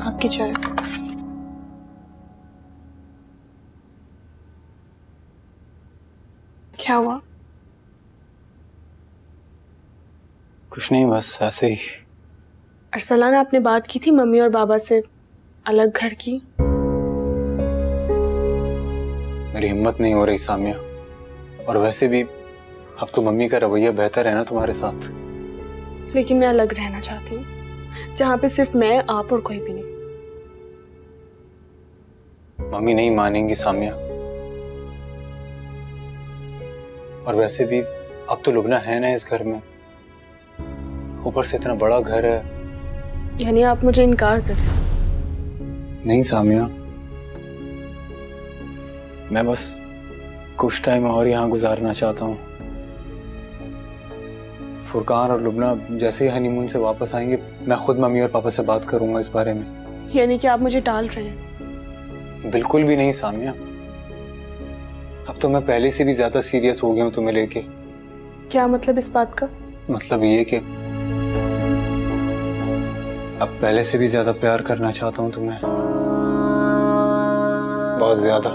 आपकी चाय। क्या हुआ? कुछ नहीं बस ऐसे ही। अरसलान आपने बात की थी मम्मी और बाबा से अलग घर की। मेरी हिम्मत नहीं हो रही सामिया। और वैसे भी अब तो मम्मी का रवैया बेहतर है ना तुम्हारे साथ? लेकिन मैं अलग रहना चाहती हूँ। जहाँ पे सिर्फ़ मैं आप और कोई भी नहीं। मम्मी नहीं मानेंगी सामिया। और वैसे भी अब तो लुबना है ना इस घर में। ऊपर से इतना बड़ा घर है। यानी आप मुझे इनकार कर रहे नहीं सामिया। मैं बस कुछ टाइम और यहाँ गुजारना चाहता हूँ। फुरकान और लुबना जैसे ही हनीमून से वापस आएँगे मैं खुद मम्मी और पापा से बात करूँगा इस बारे में। यानी कि आप मुझे टाल रहे हैं? बिल्कुल भी नहीं सामिया अब तो मैं पहले से भी ज़्यादा सीरियस हो गया हूँ तुम्हें लेके। क्या मतलब इस बात का? मतलब ये कि अब पहले से भी ज़्यादा प्यार करना चाहता हूँ तुम्हें। बहुत ज़्यादा।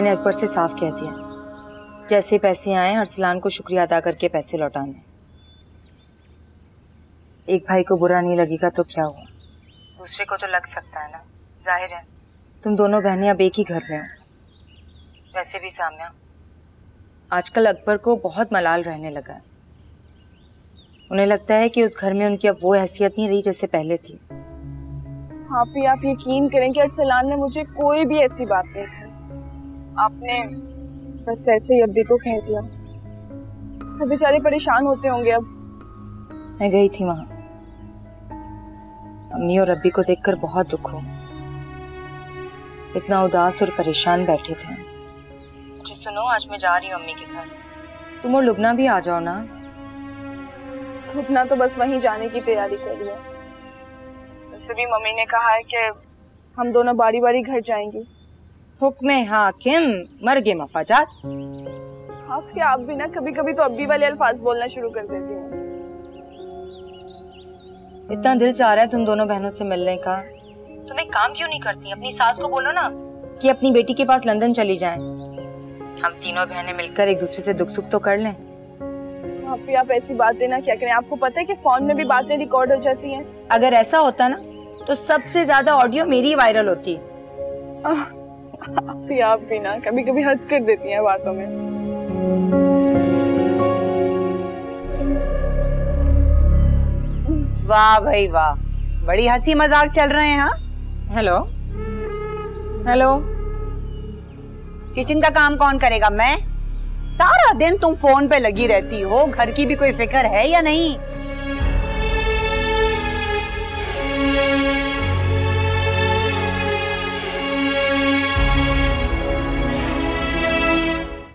मैंने अकबर से साफ़ कह दिया। जैसे पैसे आए अरसलान को शुक्रिया अदा करके पैसे लौटाने। एक भाई को बुरा नहीं लगेगा तो क्या हुआ? दूसरे को तो लग सकता है ना। ज़ाहिर है, तुम दोनों बहनें अब एक ही घर में हो। वैसे भी सामने। आजकल अकबर को बहुत मलाल रहने लगा है। उन्हें लगता है कि उस घर में उनकी अब वो हैसियत नहीं रही जैसे पहले थी। हाँ आप यकीन करें कि अरसलान ने मुझे कोई भी ऐसी बात नहीं आपने बस ऐसे ही अब्बी को कह दिया। वो बेचारे परेशान होते होंगे अब। मैं गई थी वहाँ। अम्मी और अब्बी को देखकर बहुत दुख हो इतना उदास और परेशान बैठे थे। जी सुनो आज मैं जा रही हूँ अम्मी के घर। तुम और लुबना भी आ जाओ ना। रुकना तो बस वहीं जाने की तैयारी कर रही है। वैसे भी मम्मी ने कहा है कि हम दोनों बारी बारी घर जाएँगे। हुक्म हाकिम मर गे मफाजात। आप क्या आप भी ना कभी कभी तो अब्बी वाले अल्फाज बोलना शुरू कर देती हैं। इतना दिल चाह रहा है तुम दोनों बहनों से मिलने का। तुम एक काम क्यों नहीं करती? अपनी सास को बोलो ना कि अपनी बेटी के पास लंदन चली जाएँ। हम तीनों बहनें मिलकर एक दूसरे से दुख सुख तो कर लें। आप भी आप ऐसी बातें ना क्या करें। आपको पता है कि फ़ोन में भी बातें रिकॉर्ड हो जाती हैं। अगर ऐसा होता ना तो सबसे ज़्यादा ऑडियो मेरी वायरल होती। भी आप भी ना कभी कभी हद कर देती हैं बातों में। वाह भाई वाह। बड़ी हँसी मज़ाक चल रहे हैं हाँ? हेलो हेलो किचन का काम कौन करेगा? मैं? सारा दिन तुम फ़ोन पे लगी रहती हो। घर की भी कोई फ़िक्र है या नहीं?